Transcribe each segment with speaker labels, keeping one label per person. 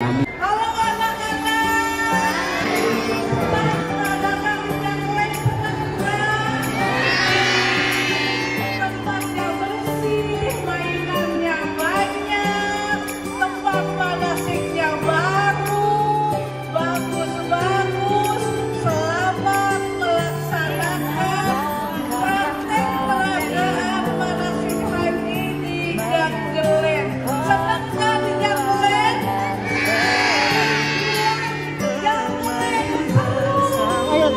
Speaker 1: 嗯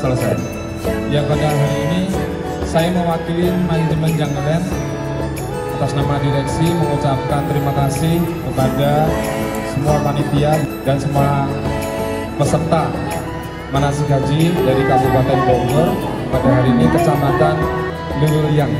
Speaker 1: selesai. Yang pada hari ini saya mewakili manajemen Janggelen atas nama direksi mengucapkan terima kasih kepada semua panitia dan semua peserta manasik haji dari Kabupaten Bogor pada hari ini Kecamatan Lululiang.